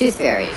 tooth fairies.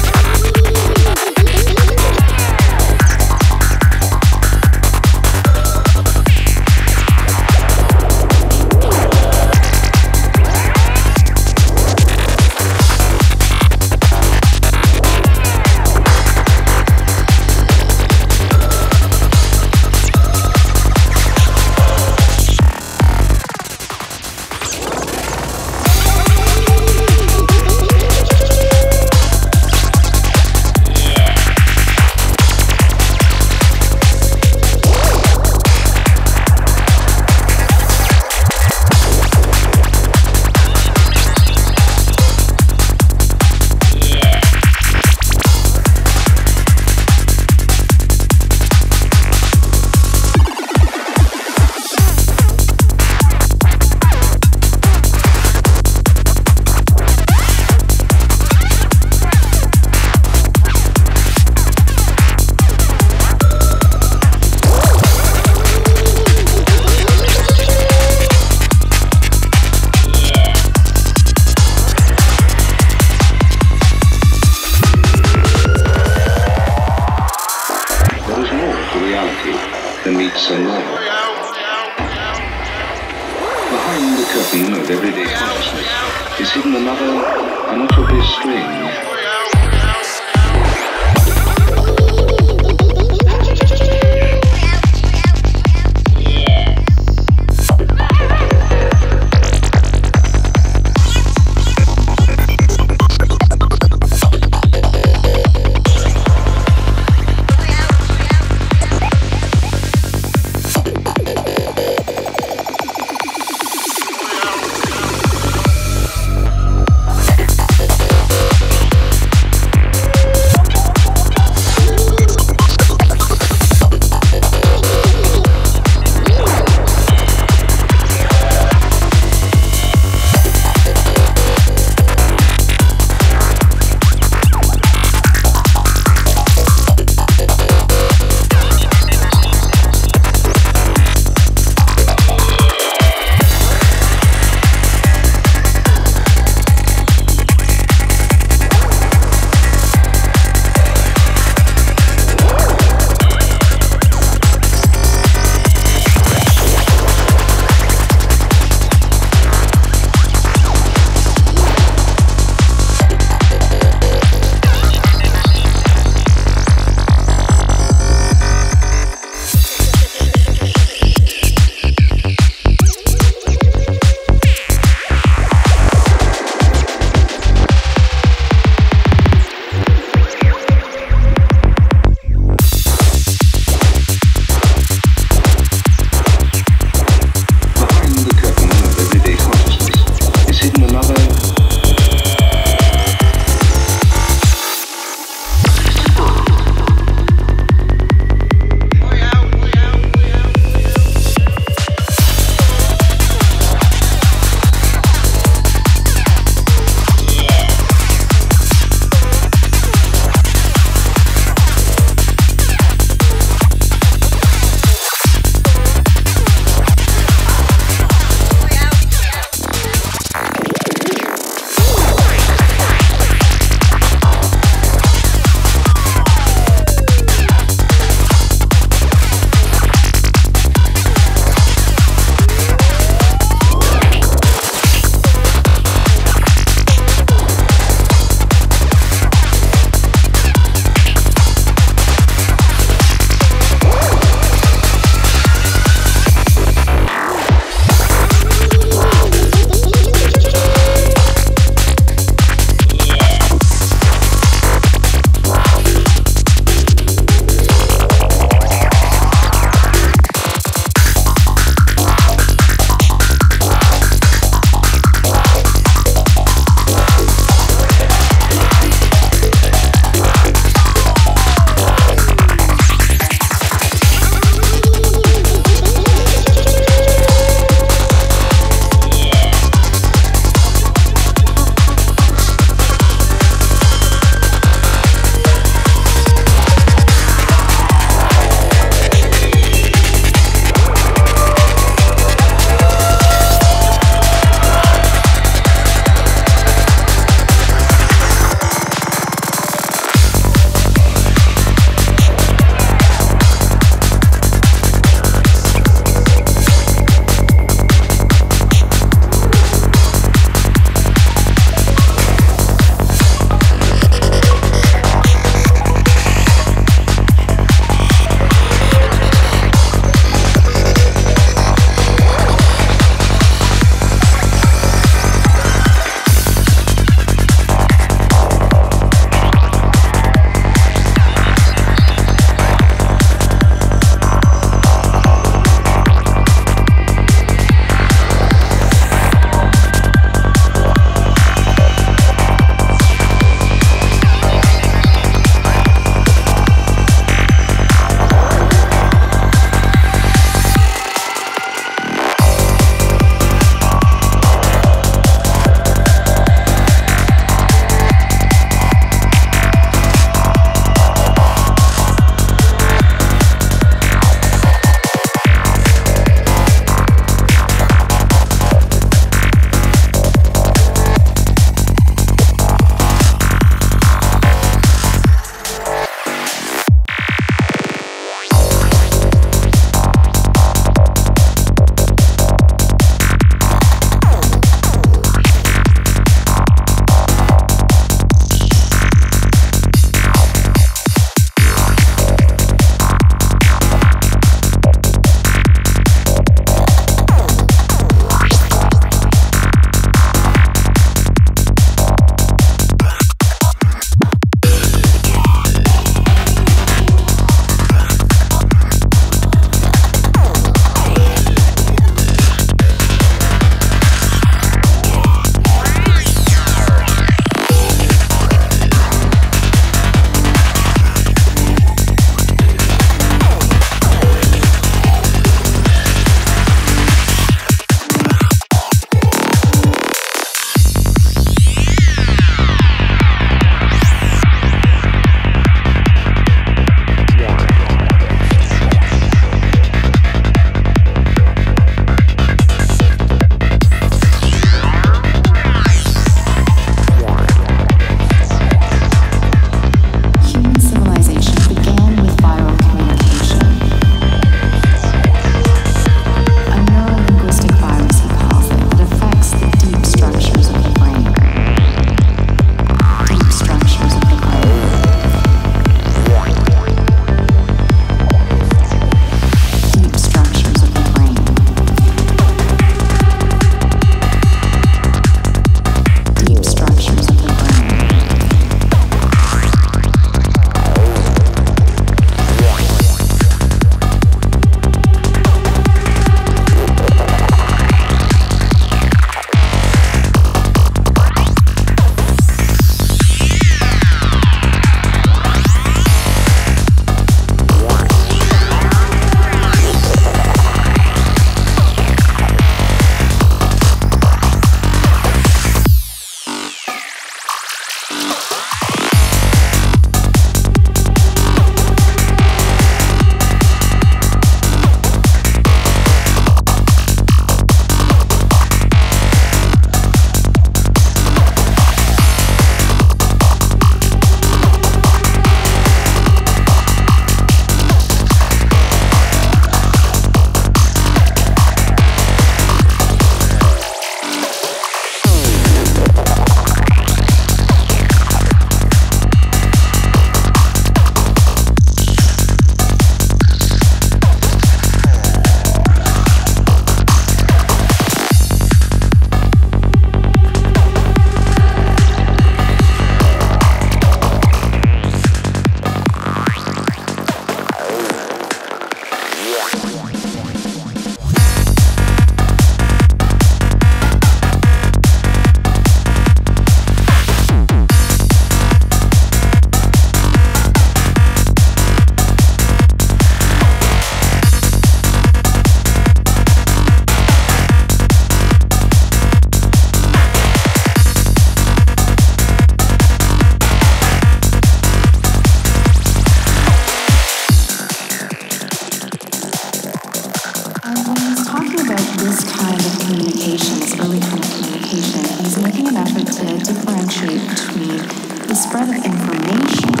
The spread of information